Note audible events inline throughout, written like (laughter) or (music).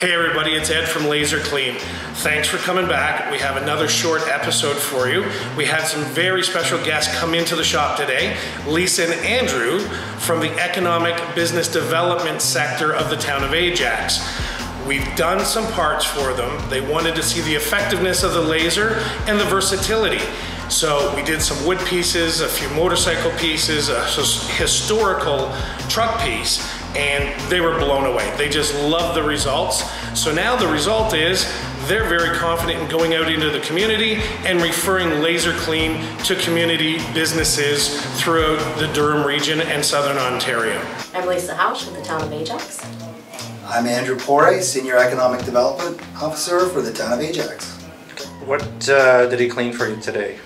Hey everybody, it's Ed from Laser Clean. Thanks for coming back. We have another short episode for you. We had some very special guests come into the shop today. Lisa and Andrew from the economic business development sector of the town of Ajax. We've done some parts for them. They wanted to see the effectiveness of the laser and the versatility. So we did some wood pieces, a few motorcycle pieces, a historical truck piece, and they were blown away. They just loved the results. So now the result is they're very confident in going out into the community and referring Laser Clean to community businesses throughout the Durham region and Southern Ontario. I'm Lisa Hausch from the town of Ajax. I'm Andrew Pore, Senior Economic Development Officer for the town of Ajax. What uh, did he clean for you today?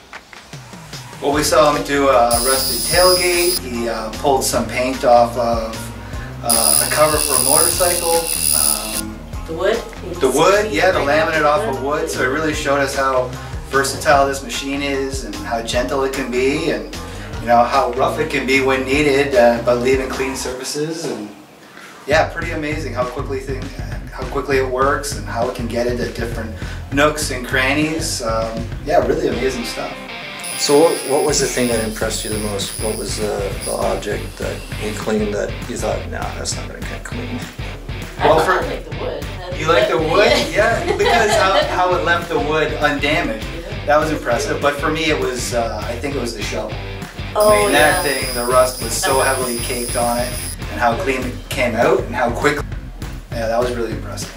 Well, we saw him do a rusted tailgate. He uh, pulled some paint off of uh, a cover for a motorcycle. Um, the wood? The wood, yeah, the laminate off of wood. So it really showed us how versatile this machine is and how gentle it can be and you know how rough it can be when needed, uh, but leaving clean surfaces and yeah, pretty amazing how quickly thing, how quickly it works and how it can get into different nooks and crannies. Um, yeah, really amazing stuff. So what, what, was the thing that impressed you the most? What was the, the object that you cleaned that you thought, no, nah, that's not going to get clean? Well, for, I like the wood. You like the wood? yeah, (laughs) because how, how it left the wood undamaged. That was impressive. But for me, it was, uh, I think it was the shovel. Oh, I mean, that thing, the rust was so heavily caked on it, and how clean it came out, and how quickly. Yeah, that was really impressive.